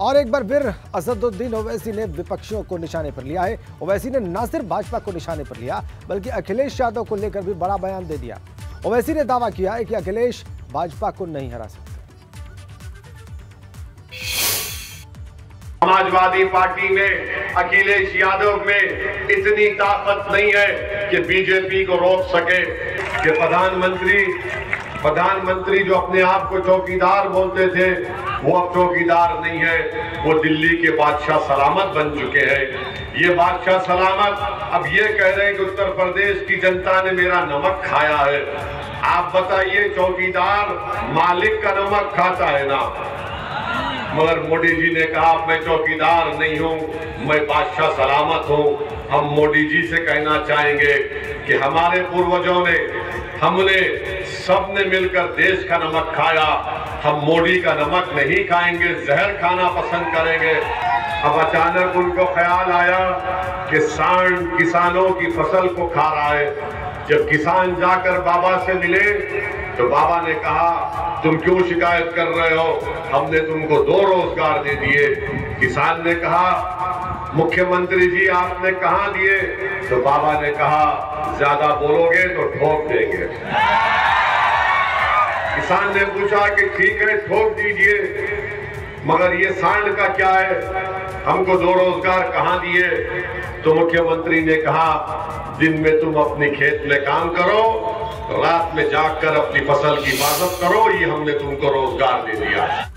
और एक बार फिर असदुद्दीन ओवैसी ने विपक्षियों को निशाने पर लिया है। ओवैसी ने न सिर्फ़ भाजपा को निशाने पर लिया, बल्कि अखिलेश यादव को लेकर भी बड़ा बयान दे दिया। ओवैसी ने दावा किया है कि अखिलेश भाजपा को नहीं हरा सकते। समाजवादी पार्टी में अखिलेश यादव में इतनी ताकत नहीं है कि बीजेपी को रोक सके, कि प्रधानमंत्री प्रधानमंत्री जो अपने आप को चौकीदार बोलते थे, वो अब चौकीदार नहीं है। वो दिल्ली के बादशाह सलामत बन चुके हैं। ये बादशाह सलामत अब ये कह रहे हैं कि उत्तर प्रदेश की जनता ने मेरा नमक खाया है। आप बताइए, चौकीदार मालिक का नमक खाता है ना? मगर मोदी जी ने कहा मैं चौकीदार नहीं हूँ। मैं बादशाह सलामत हूँ। हम मोदी जी से कहना चाहेंगे कि हमारे पूर्वजों ने, हमने सबने मिलकर देश का नमक खाया। हम मोदी का नमक नहीं खाएँगे, जहर खाना पसंद करेंगे। अब अचानक उनको ख्याल आया कि सांड किसानों की फ़सल को खा रहा है। जब किसान जाकर बाबा से मिले तो बाबा ने कहा, तुम क्यों शिकायत कर रहे हो? हमने तुमको दो रोज़गार दे दिए। किसान ने कहा, मुख्यमंत्री जी, आपने कहा दिए? तो बाबा ने कहा, ज़्यादा बोलोगे तो ठोक देंगे। किसान ने पूछा कि, ठीक है, ठोक दीजिए, मगर ये सांड का क्या है? हमको दो रोज़गार कहाँ दिए? तो मुख्यमंत्री ने कहा, दिन में तुम अपने खेत में काम करो रात में जागकर अपनी फ़सल की हिफाजत करो, ये हमने तुमको रोज़गार दे दिया।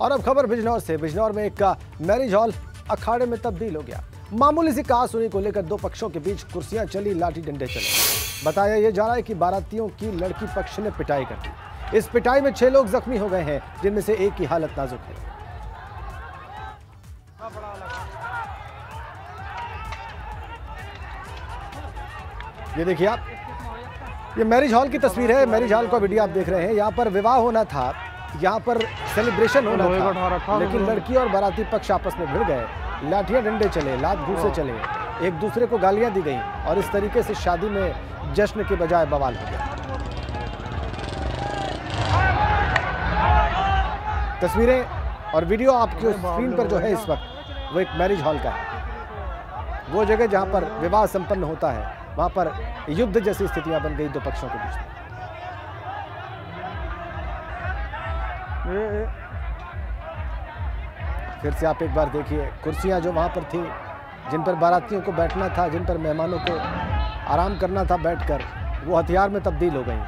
और अब खबर बिजनौर से। बिजनौर में एक मैरिज हॉल अखाड़े में तब्दील हो गया। मामूली सी कहा सुनी को लेकर दो पक्षों के बीच कुर्सियाँ चली, लाठी डंडे चले। बताया यह जा रहा है कि बारातियों की लड़की पक्ष ने पिटाई कर दी। इस पिटाई में छह लोग जख्मी हो गए हैं, जिनमें से एक की हालत नाजुक है। ये देखिए आप। ये मैरिज हॉल की तस्वीर है मैरिज हॉल का वीडियो आप देख रहे हैं। यहाँ पर विवाह होना था यहाँ पर सेलिब्रेशन होना था लेकिन लड़की और बाराती पक्ष आपस में भिड़ गए लाठियाँ डंडे चले लात घूसे चले एक दूसरे को गालियाँ दी गई और इस तरीके से शादी में जश्न के बजाय बवाल हो गया। तस्वीरें और वीडियो आपकी स्क्रीन पर जो है इस वक्त वो एक मैरिज हॉल का है। वो जगह जहाँ पर विवाह संपन्न होता है वहाँ पर युद्ध जैसी स्थितियाँ बन गई दो पक्षों के बीच में। फिर से आप एक बार देखिए कुर्सियाँ जो वहाँ पर थी जिन पर बारातियों को बैठना था जिन पर मेहमानों को आराम करना था बैठकर वो हथियार में तब्दील हो गई।